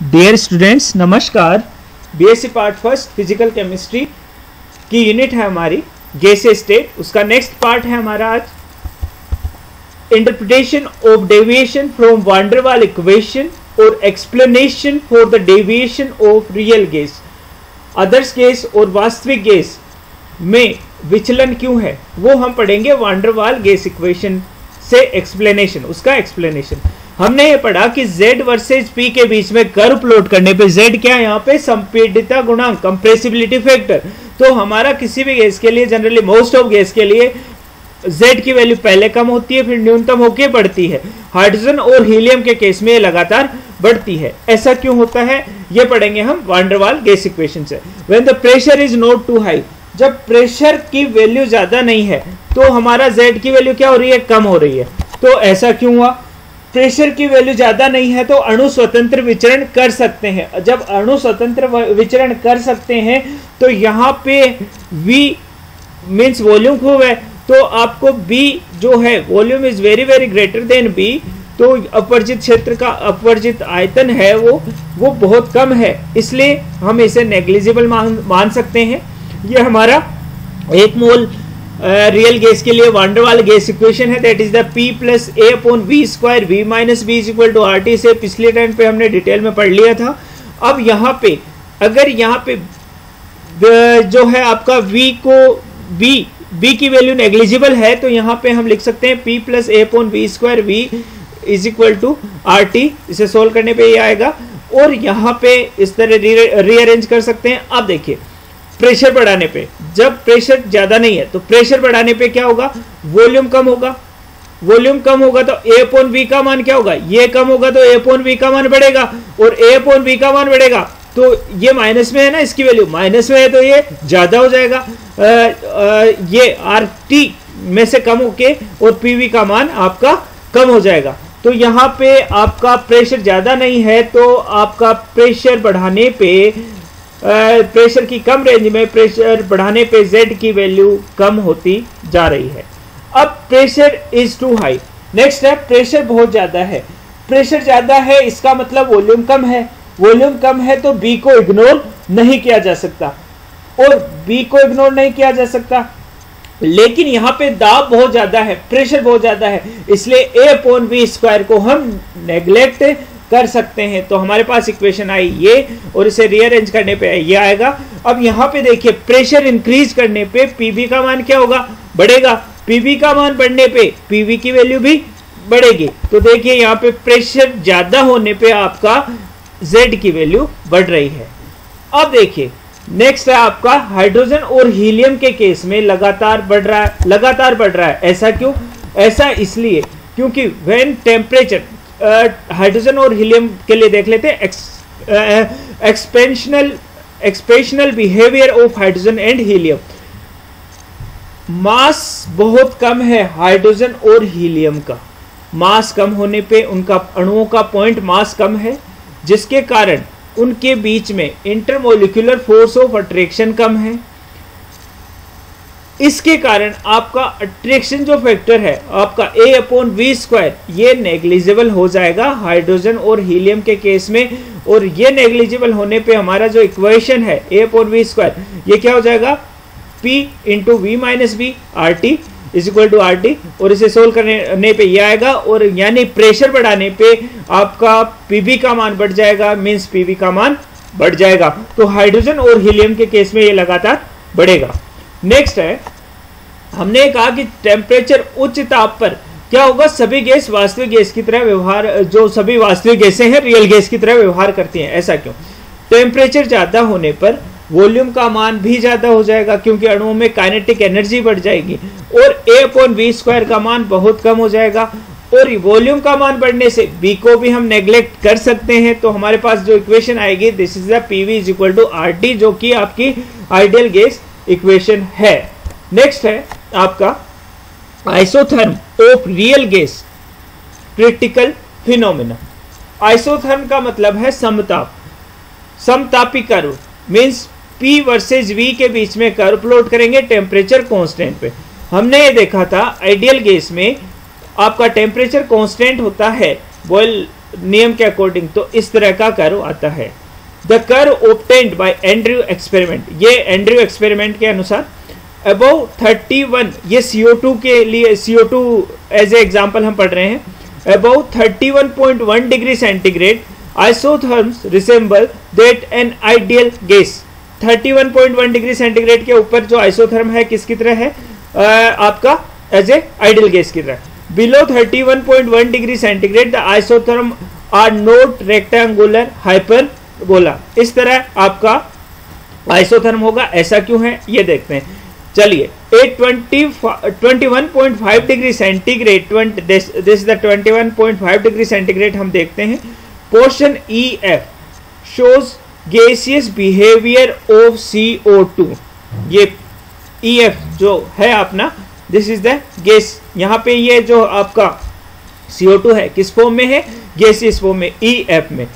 Dear students नमस्कार BSc part first physical chemistry की unit है हमारी गैस स्टेट उसका नेक्स्ट पार्ट है हमारा आज. Interpretation of deviation from van der Waals equation और explanation for the deviation of real gas others gas और वास्तविक गैस में विचलन क्यों है? वो हम पढ़ेंगे van der Waals gas equation से एक्सप्लेनेशन उसका एक्सप्लेनेशन हमने ये पढ़ा कि Z वर्सेज P के बीच में कर्व प्लॉट करने पे Z क्या है? यहाँ पे संपीडिता गुणा कंप्रेसिबिलिटी फैक्टर तो हमारा किसी भी गैस के लिए जनरली मोस्ट ऑफ़ गैस के लिए, Z की वैल्यू पहले कम होती है, फिर न्यूनतम होके बढ़ती है। हाइड्रोजन और हीलियम के केस में ये लगातार बढ़ती है। ऐसा क्यों होता है? ये पढ़ेंगे हम van der Waals gas equation से। When the pressure is not too high जब प्रेशर की वैल्यू ज़्यादा नहीं है तो हमारा Z की वैल्यू क्या हो रही है? कम हो रही है। तो ऐसा क्यों हुआ? प्रेशर की वैल्यू ज़्यादा नहीं है तो अणु स्वतंत्र विचरण कर सकते हैं। जब अणु स्वतंत्र विचरण कर सकते हैं तो यहाँ पे V मीन्स वॉल्यूम खूब है तो आपको B जो है volume is very very greater than B तो अपवर्जित क्षेत्र का अपवर्जित आयतन है वो वो बहुत कम है। इसलिए हम इसे नेग्लिजिबल मान मान सकते हैं। ये हमारा एक मोल रियल गैस के लिए van der Waals gas equation है that is the P plus A upon V square V minus B is equal to R T से पिछले टाइम पे हमने डिटेल में पढ़ लिया था। अब यहाँ पे, अगर यहाँ पे जो है आपका V को, B B की वैल्यू नेग्लिजिबल है तो यहाँ पे हम लिख सकते हैं P plus A upon V square V is equal to R T इसे सोल्व करने पे ये आएगा। और यहाँ पे इस तरह रीअरेंज कर सकते हैं। अब देखिए प्रेशर बढ़ाने पे। जब प्रेशर ज़्यादा नहीं है तो प्रेशर बढ़ाने पे क्या होगा? वॉल्यूम कम होगा। वॉल्यूम कम होगा तो ए पोन वी का मान क्या होगा? ये कम होगा तो ए पोन वी का मान बढ़ेगा। और ए पोन वी का मान बढ़ेगा तो ये माइनस में है ना इसकी वैल्यू? माइनस में है तो ये ज़्यादा हो जाएगा। आ, आ, ये आर टी में से कम होके और पीवी का मान आपका कम हो जाएगा। तो यहाँ पे आपका प्रेशर ज़्यादा नहीं है तो आपका प्रेशर बढ़ाने पे प्रेशर की कम रेंज में प्रेशर बढ़ाने पे Z की वैल्यू कम होती जा रही है। अब pressure is too high next है प्रेशर बहुत ज़्यादा है। प्रेशर ज़्यादा है, इसका मतलब वॉल्यूम कम है। वॉल्यूम कम है तो बी को इग्नोर नहीं किया जा सकता। और बी को इग्नोर नहीं किया जा सकता। लेकिन यहाँ पे दाब बहुत ज़्यादा है प्रेशर बहुत ज़्यादा है। इसलिए ए अपॉन बी स्क्वायर को हम नेग्लेक्ट कर सकते हैं। तो हमारे पास इक्वेशन आई ये और इसे रीअरेंज करने पे ये आएगा। अब यहाँ पे देखिए प्रेशर इंक्रीज करने पे पीवी का मान क्या होगा? बढ़ेगा। पीवी का मान बढ़ने पे पीवी की वैल्यू भी बढ़ेगी। तो देखिए, यहाँ पे प्रेशर ज़्यादा होने पे आपका जेड की वैल्यू बढ़ रही है। अब देखिए नेक्स्ट है आपका हाइड्रोजन और हीलियम के केस में लगातार बढ़ रहा है, लगातार बढ़ रहा है। ऐसा क्यों? ऐसा इसलिए क्योंकि व्हेन टेम्परेचर हाइड्रोजन और हीलियम के लिए देख लेते हैं exceptional exceptional behaviour of hydrogen and helium mass बहुत कम है हाइड्रोजन और हीलियम का। मास कम होने पे उनका, अणुओं का पॉइंट मास कम है, जिसके कारण उनके बीच में इंटरमोलिकुलर फोर्स ऑफ़ अट्रैक्शन कम है। इसके कारण आपका अट्रैक्शन जो फैक्टर है, आपका ए अपॉन वी स्क्वायर ये नेग्लिजिबल हो जाएगा हाइड्रोजन और हीलियम के केस में और ये नेग्लिजिबल होने पे हमारा जो इक्वेशन है ए अपॉन वी स्क्वायर ये क्या हो जाएगा? P into V minus B R T is equal to R T और इसे सोल्व करने पे ये आएगा और यानी प्रेशर बढ़ाने पे आपका पीवी का मान बढ़ जाएगा मीन्स पीवी का मान बढ़ जाएगा। तो हाइड्रोजन और हीलियम के केस में ये लगातार बढ़ेगा। नेक्स्ट है, हमने कहा कि टेम्परेचर उच्च ताप पर क्या होगा? सभी गैस वास्तविक गैस की तरह व्यवहार, जो सभी वास्तविक गैसें हैं रियल गैस की तरह व्यवहार करती हैं। ऐसा क्यों? टेम्परेचर ज़्यादा होने पर वॉल्यूम का मान भी ज़्यादा हो जाएगा, क्योंकि अणुओं में काइनेटिक एनर्जी बढ़ जाएगी और ए अपॉन बी स्क्वायर का मान बहुत कम हो जाएगा और वॉल्यूम का मान बढ़ने से बी को भी हम नेग्लेक्ट कर सकते हैं। तो हमारे पास जो इक्वेशन आएगी this is the PV is equal to R T जो कि आपकी आइडियल गैस इक्वेशन है। नेक्स्ट है आपका isotherm of real gas critical phenomena isotherm का मतलब है समताप। समतापी curve means P versus V के बीच में कर्व प्लॉट करेंगे टेम्परेचर कांस्टेंट पे। हमने ये देखा था आइडियल गैस में आपका टेम्परेचर कांस्टेंट होता है। बॉयल नियम के अकॉर्डिंग तो इस तरह का कर्व आता है। The curve obtained by Andrew experiment ये एंड्रयू एक्सपेरिमेंट के अनुसार अबव 31 ये CO2 के लिए CO2 एज ए एग्जांपल हम पढ़ रहे हैं। Above 31.1 degree centigrade isotherms resemble that an ideal gas 31.1 degree centigrade के ऊपर जो आइसोथर्म है किसकी तरह है? आ, आपका एज ए आइडियल गैस की तरह। Below 31.1 degree centigrade the isotherm are not rectangular hyperbola, इस तरह आपका आइसोथर्म होगा, ऐसा क्यों है? ये देखते हैं। चलिए at twenty twenty one point five degree centigrade this the twenty one point five degree centigrade हम देखते हैं। Portion E F shows gaseous behaviour of C O two ये ई e एफ़ जो है अपना दिस इज़ द गेस यहाँ पे ये जो आपका सी ओ टू है, किस फॉर्म में है? गैसियस फॉर्म में ई e एफ़ में।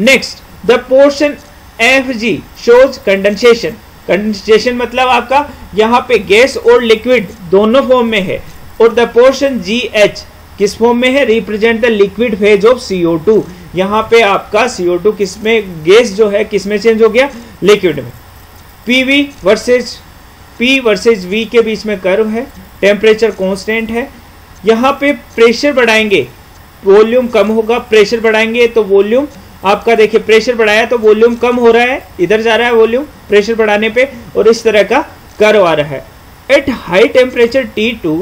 Next the portion F G shows condensation condensation मतलब आपका यहाँ पे गैस और लिक्विड दोनों फॉर्म में है। और द पोर्शन जी एच किस फॉर्म में है? Represent the liquid phase of CO two यहाँ पे आपका सीओ टू किसमें गैस जो है, किसमें चेंज हो गया? लिक्विड में। P V versus P versus V के बीच में कर्व है। टेम्परेचर कॉन्स्टेंट है। यहाँ पे प्रेशर बढ़ाएँगे। वॉल्यूम कम होगा। प्रेशर बढ़ाएँगे तो वॉल्यूम आपका देखिए प्रेशर बढ़ाया तो वॉल्यूम कम हो रहा है, इधर जा रहा है वॉल्यूम प्रेशर बढ़ाने पे और इस तरह का कर्व आ रहा है। At high temperature T two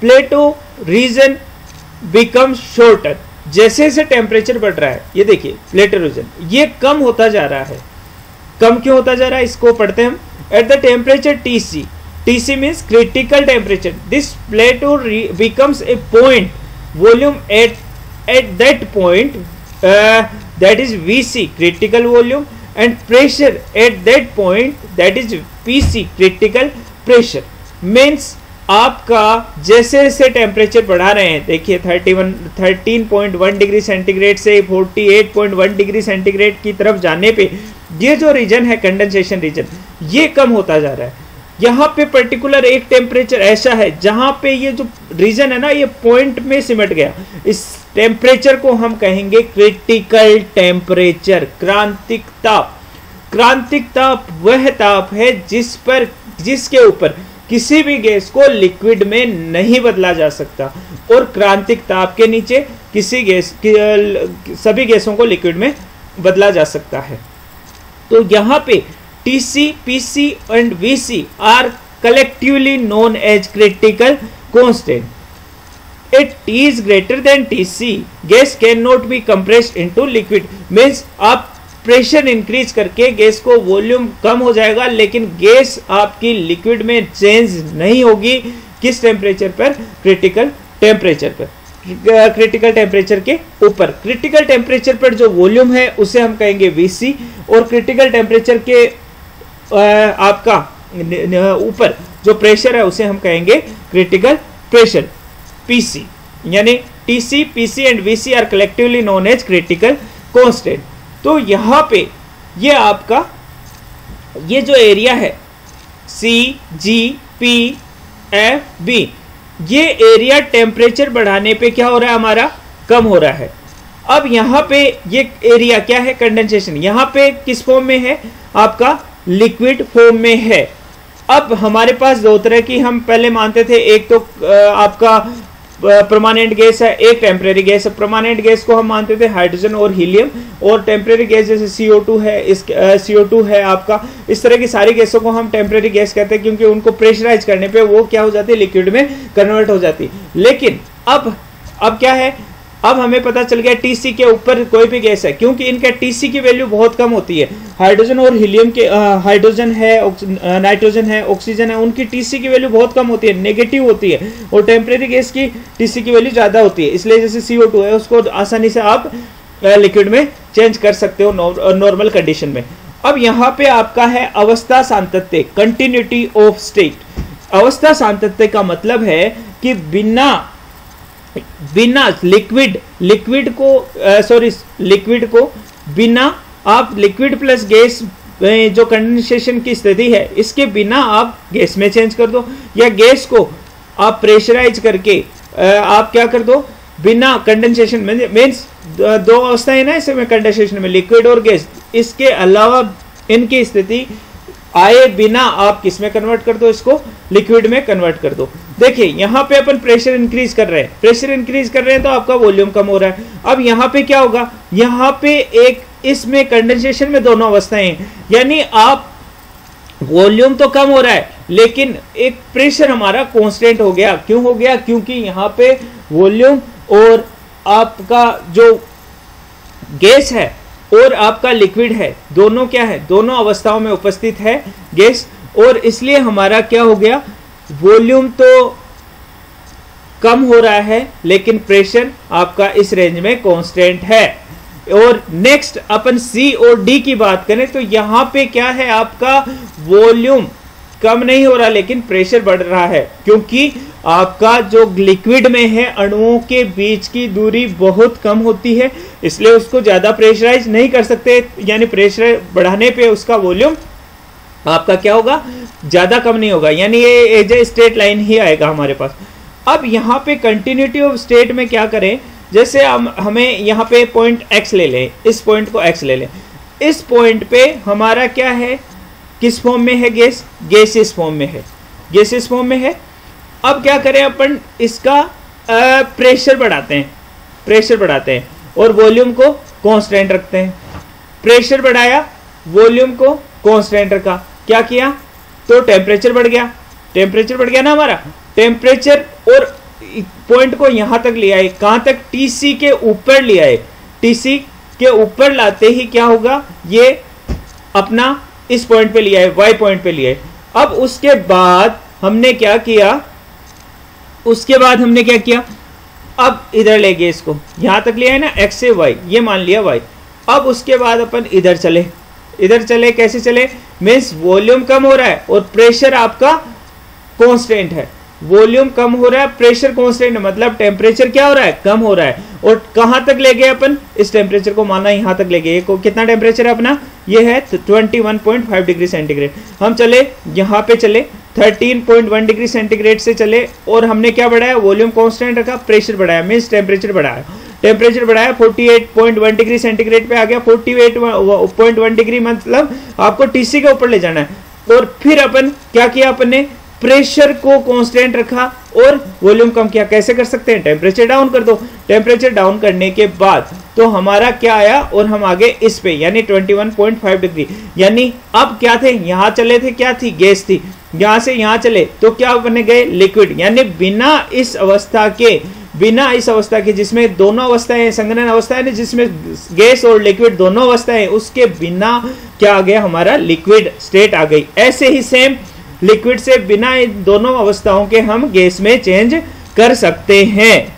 plateau region become shorter जैसे जैसे टेम्परेचर बढ़ रहा है, ये देखिए प्लेटो रीजन ये कम होता जा रहा है। कम क्यों होता जा रहा है, इसको पढ़ते हम। At the temperature T C T C means critical temperature this plateau becomes a point volume at at that point that is VC critical volume, and pressure. At that point, that is PC critical pressure. Means, आपका जैसे जैसे temperature बढ़ा रहे हैं, देखिए 31 13.1 degree centigrade से 48.1 degree centigrade की तरफ़ जाने पे, ये जो रीजन है कंडेंसेशन रीजन ये कम होता जा रहा है। यहाँ पे पर्टिकुलर एक टेम्परेचर ऐसा है, जहाँ पे ये जो रीजन है ना, ये पॉइंट में सिमट गया। इस टेम्परेचर को हम कहेंगे क्रिटिकल टेम्परेचर क्रांतिक ताप क्रांतिक ताप वह ताप है जिस पर जिसके ऊपर किसी भी गैस को लिक्विड में नहीं बदला जा सकता। और क्रांतिक ताप के नीचे किसी गैस सभी गैसों को लिक्विड में बदला जा सकता है। तो यहाँ पे TC, PC are collectively are as critical as critical constant. If T is greater than TC, gas cannot be compressed into liquid. Means आप प्रेशर इंक्रीज करके गैस को वॉल्यूम कम हो जाएगा लेकिन गैस आपकी लिक्विड में चेंज नहीं होगी। किस टेम्परेचर पर? क्रिटिकल टेम्परेचर पर। क्रिटिकल टेम्परेचर के ऊपर। क्रिटिकल टेम्परेचर पर जो वॉल्यूम है उसे हम कहेंगे वीसी और क्रिटिकल टेम्परेचर के आपका ऊपर जो प्रेशर है उसे हम कहेंगे क्रिटिकल प्रेशर पीसी यानी TC PC and VC are collectively known as critical constant तो यहाँ पे ये आपका, ये जो एरिया है C G P F B ये एरिया टेम्परेचर बढ़ाने पे क्या हो रहा है हमारा? कम हो रहा है। अब यहाँ पे ये एरिया क्या है? कंडेंसेशन यहाँ पे किस फॉर्म में है? आपका लिक्विड फॉर्म में है। अब हमारे पास दो तरह की हम पहले मानते थे। एक तो आपका परमानेंट गैस है, एक टेम्परेरी गैस है। परमानेंट गैस को हम मानते थे हाइड्रोजन और हीलियम और टेम्परेरी गैस जैसे CO2 है, इस CO2 है आपका। इस तरह की सारी गैसों को हम टेम्परेरी गैस कहते हैं क्योंकि उनको प्रेशराइज करने पे वो क्या हो जाती है लिक्विड में कन्वर्ट हो जाती। लेकिन अब अब क्या है? अब हमें पता चल गया टीसी के ऊपर कोई भी गैस है, क्योंकि इनका टीसी की वैल्यू बहुत कम होती है। हाइड्रोजन और हीलियम के हाइड्रोजन है नाइट्रोजन है ऑक्सीजन है, उनकी टीसी की वैल्यू बहुत कम होती है नेगेटिव होती है, और टेम्परेरी गैस की टीसी की वैल्यू ज़्यादा होती है। इसलिए जैसे सीओ है, उसको आसानी से आप लिक्विड में चेंज कर सकते हो नॉर्मल कंडीशन में। अब यहाँ पे आपका है अवस्था सांतत्य कंटिन्यूटी ऑफ़ स्टेट अवस्था सांतत्य का मतलब है कि बिना बिना लिक्विड लिक्विड को सॉरी लिक्विड को बिना आप लिक्विड प्लस गैस जो कंडेंसेशन की स्थिति है, इसके बिना आप गैस में चेंज कर दो। या गैस को आप प्रेशराइज करके आप क्या कर दो? बिना कंडेंसेशन मीन्स दो अवस्थाएँ ना इसमें कंडेंसेशन में लिक्विड और गैस इसके अलावा इनकी स्थिति आए बिना आप किसमें कन्वर्ट कर दो इसको? लिक्विड में कन्वर्ट कर दो। देखिए, यहाँ पे अपन प्रेशर इंक्रीज कर रहे हैं। प्रेशर इंक्रीज कर रहे हैं तो आपका वॉल्यूम कम हो रहा है। अब यहाँ पे क्या होगा? यहाँ पे एक इसमें कंडेंसेशन में दोनों अवस्थाएँ हैं। यानी आप वॉल्यूम तो कम हो रहा है, लेकिन एक प्रेशर हमारा कॉन्स्टेंट हो गया। क्यों हो गया? क्योंकि यहाँ पे वॉल्यूम और आपका जो गैस है और आपका लिक्विड है। दोनों क्या है? दोनों अवस्थाओं में उपस्थित है गैस। और इसलिए हमारा क्या हो गया? वॉल्यूम तो कम हो रहा है, लेकिन प्रेशर आपका इस रेंज में कांस्टेंट है। और नेक्स्ट अपन सी और डी की बात करें तो यहाँ पे क्या है आपका? वॉल्यूम। कम नहीं हो रहा, लेकिन प्रेशर बढ़ रहा है, क्योंकि आपका जो लिक्विड में है, अणुओं के बीच की दूरी बहुत कम होती है, इसलिए उसको ज़्यादा प्रेशराइज नहीं कर सकते, यानी प्रेशर बढ़ाने पे उसका वॉल्यूम आपका क्या होगा? ज़्यादा कम नहीं होगा, यानी ये एज ए स्टेट लाइन ही आएगा हमारे पास। अब यहाँ पे कंटिन्यूटी ऑफ़ स्टेट में क्या करें? जैसे हम, हमें यहाँ पे पॉइंट एक्स ले लें, इस पॉइंट को एक्स ले लें। इस पॉइंट पे हमारा क्या है? किस फॉर्म में है गैस? गैस इस फॉर्म में है। गैस इस फॉर्म में है। अब क्या करें अपन? इसका प्रेशर बढ़ाते हैं। प्रेशर बढ़ाते हैं। और वॉल्यूम को कांस्टेंट रखते हैं। प्रेशर बढ़ाया वॉल्यूम को कांस्टेंट रखा। क्या किया? तो टेम्परेचर बढ़ गया। टेम्परेचर बढ़ गया ना हमारा? टेम्परेचर और पॉइंट को यहाँ तक ले आए। कहाँ तक? टीसी के ऊपर ले आए। टीसी के ऊपर लाते ही क्या होगा? ये अपना इस पॉइंट पे लिया है वाई पॉइंट पे लिया है। अब उसके बाद हमने क्या किया? उसके बाद हमने क्या किया? अब इधर ले गए इसको। यहाँ तक लिया है ना एक्स से वाई ये मान लिया वाई अब उसके बाद अपन इधर चले। इधर चले, कैसे चले? मीन्स वॉल्यूम कम हो रहा है और प्रेशर आपका कॉन्स्टेंट है। वॉल्यूम कम हो रहा है, प्रेशर कांस्टेंट मतलब टेम्परेचर क्या हो रहा है? कम हो रहा है। और कहाँ तक ले गए अपन? इस टेम्परेचर को माना यहाँ तक ले गए। कितना टेम्परेचर है अपना? ये है 21.5 डिग्री सेंटीग्रेड हम चले, यहाँ पे चले 13.1 डिग्री सेंटीग्रेड से चले, और हमने क्या बढ़ाया? वॉल्यूम कांस्टेंट रखा, प्रेशर बढ़ाया मीन्स टेम्परेचर बढ़ाया। टेम्परेचर बढ़ाया 48.1 डिग्री सेंटीग्रेड पे आ गया 48.1 डिग्री मतलब आपको टीसी के ऊपर ले जाना है। और फिर अपन क्या किया अपन? ने प्रेशर को कांस्टेंट रखा और वॉल्यूम कम किया। कैसे कर सकते हैं? टेम्परेचर डाउन कर दो। टेम्परेचर डाउन करने के बाद तो हमारा क्या आया और हम आगे इस पे, यानी 21.5 डिग्री। यानी अब क्या थे? यहाँ चले थे, क्या थी? गैस थी। यहाँ से यहाँ चले तो क्या बने गए? लिक्विड। यानी बिना इस अवस्था के, बिना इस अवस्था के जिसमें दोनों अवस्थाएँ संगनन अवस्था है जिसमें गैस और लिक्विड दोनों अवस्थाएँ उसके बिना क्या आ गया? हमारा लिक्विड स्टेट आ गई। ऐसे ही सेम लिक्विड से बिना इन दोनों अवस्थाओं के हम गैस में चेंज कर सकते हैं।